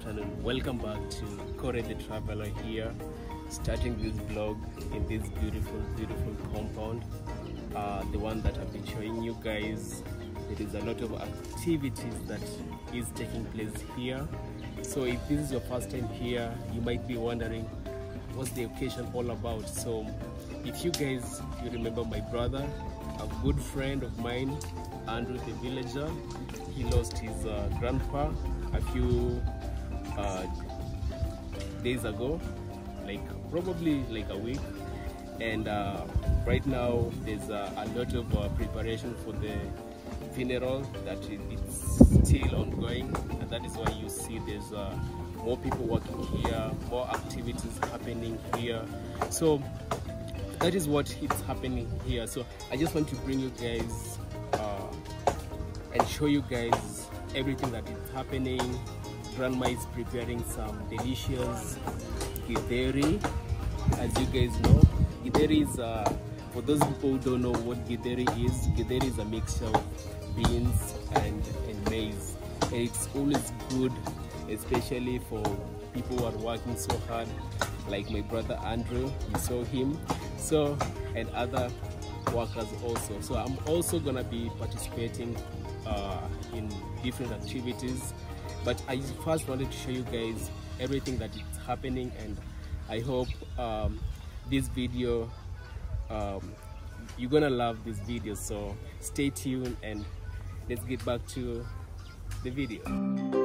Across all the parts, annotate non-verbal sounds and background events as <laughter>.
to Koree the Traveler here, starting this vlog in this beautiful, beautiful compound. Uh, the one that I've been showing you guys. There is a lot of activities that is taking place here. So if this is your first time here, you might be wondering what's the occasion all about. So if you guys, you remember my brother, a good friend of mine, Andrew the villager, he lost his uh, grandpa a few uh, days ago, like probably like a week. And uh, right now there's uh, a lot of uh, preparation for the funeral that it's still ongoing, and that is why you see there's uh, more people working here, more activities happening here. So that is what is happening here. So I just want to bring you guys uh, and show you guys everything that is happening. Grandma is preparing some delicious githeri, as you guys know. Githeri is, uh, for those people who don't know what githeri is, githeri is a mixture of beans and, and maize. And it's always good, especially for people who are working so hard, like my brother Andrew, you saw him. So, and other workers also. So I'm also gonna be participating uh, in different activities. But I first wanted to show you guys everything that is happening and I hope um, this video, um, you're gonna love this video. So stay tuned and let's get back to the video.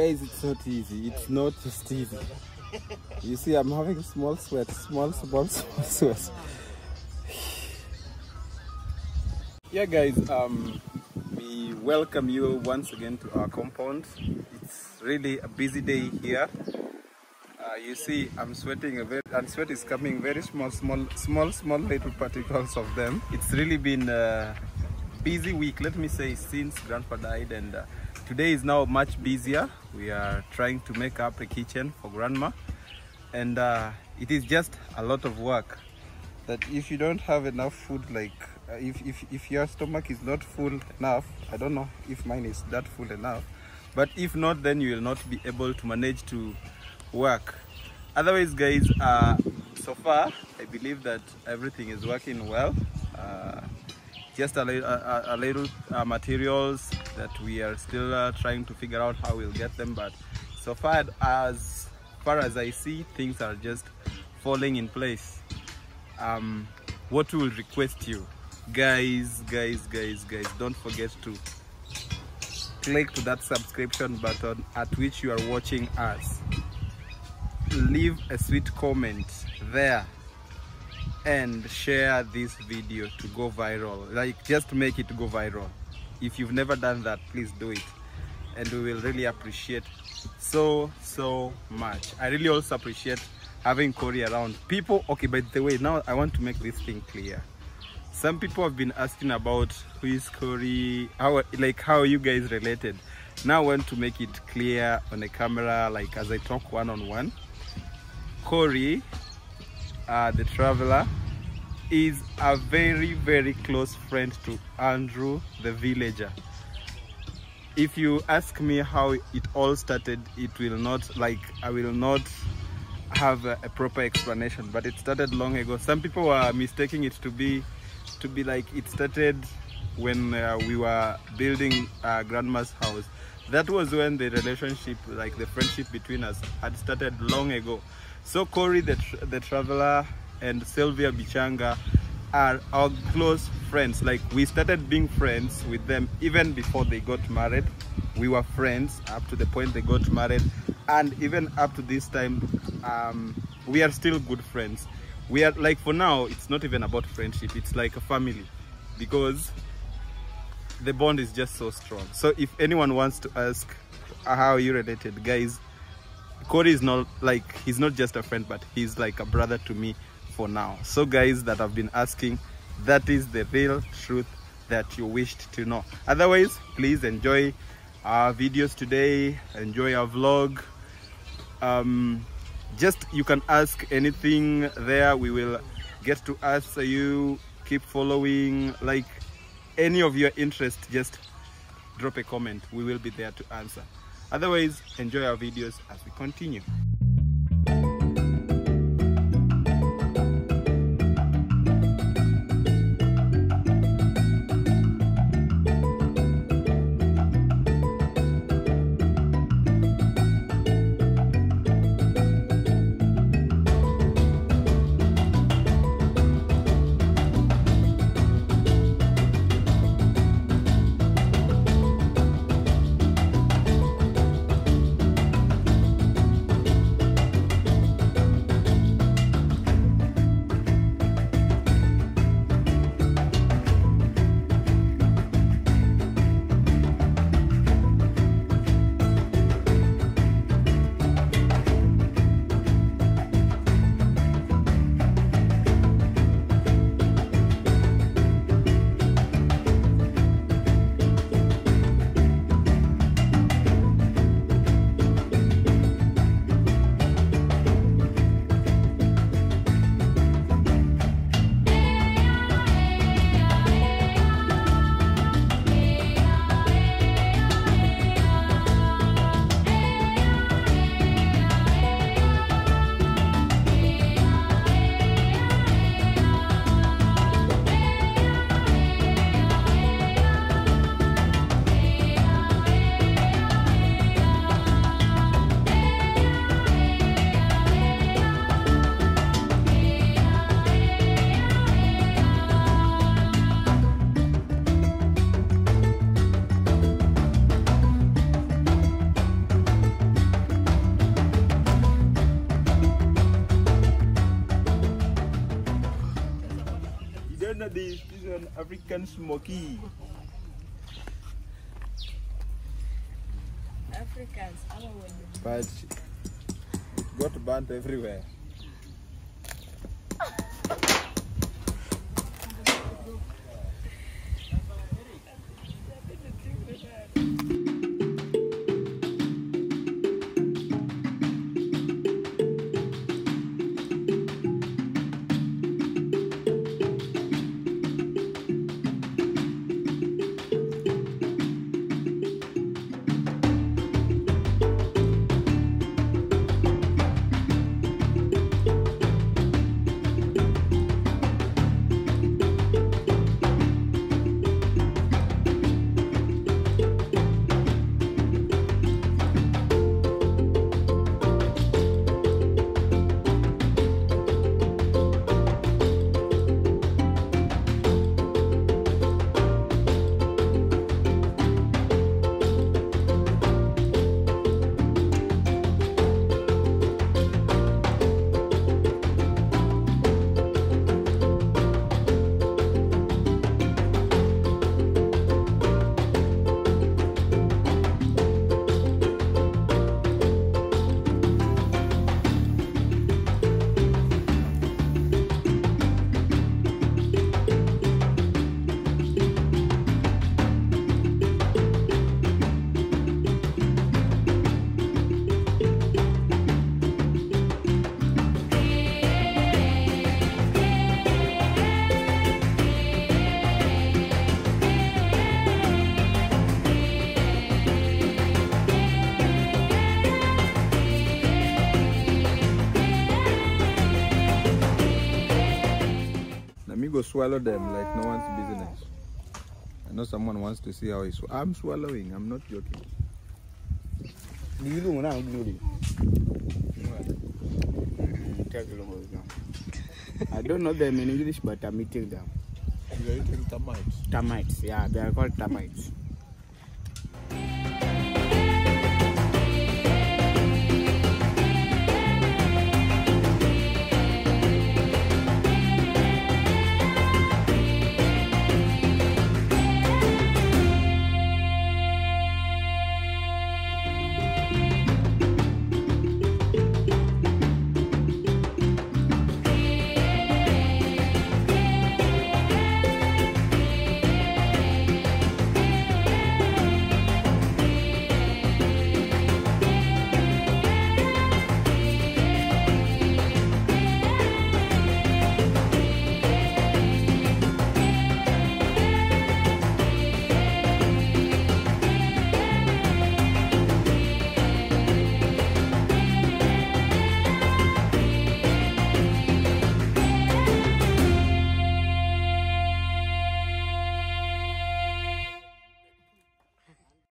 Guys, it's not easy. It's not just easy. You see, I'm having small sweat, small, small, <laughs> small sweat. Yeah, guys, um, we welcome you once again to our compound. It's really a busy day here. Uh, you see, I'm sweating a bit, and sweat is coming very small, small, small, small little particles of them. It's really been a busy week, let me say, since Grandpa died, and uh, today is now much busier. We are trying to make up a kitchen for Grandma, and uh, it is just a lot of work. That if you don't have enough food, like uh, if, if if your stomach is not full enough, I don't know if mine is that full enough, but if not, then you will not be able to manage to work. Otherwise, guys, uh, so far I believe that everything is working well. Uh, just a, a, a- little uh, materials that we are still uh, trying to figure out how we'll get them but so far as far as i see things are just falling in place. Um what will request you guys guys guys guys don't forget to click to that subscription button at which you are watching us. Leave a sweet comment there and share this video to go viral. Like just make it go viral. If you've never done that please do it. And we will really appreciate so so much. I really also appreciate having Koree around. People okay by the way now i want to make this thing clear. Some people have been asking about who is Koree how like how you guys related? Now i want to make it clear on the camera like as i talk one-on-one. Koree uh, the traveler is a very very close friend to Andrew the villager. If you ask me how it all started it will not like I will not have a, a proper explanation but it started long ago. Some people were mistaking it to be to be like it started when uh, we were building uh, grandma's house. That was when the relationship like the friendship between us had started long ago so Koree the, tra- the traveler and Sylvia Bichanga are our close friends. Like we started being friends with them even before they got married. We were friends up to the point they got married. And even up to this time um, we are still good friends. We are like for now it's not even about friendship. It's like a family. Because the bond is just so strong. So if anyone wants to ask how you related guys Koree is not like he's not just a friend but he's like a brother to me for now. So guys that have been asking that is the real truth that you wished to know. Otherwise please enjoy our videos today. Enjoy our vlog. Um just you can ask anything there. We will get to answer you. Keep following. Like any of your interest just drop a comment. We will be there to answer otherwise enjoy our videos as we continue African smoky. Africans, But it got burnt everywhere. Go swallow them like no one's business. I know someone wants to see how I swallow. I'm swallowing. I'm not joking. Dilungu na gludi. Take Ilungu now. I don't know them in English, but I'm eating them. You're eating termites. Termites, yeah, they are called termites.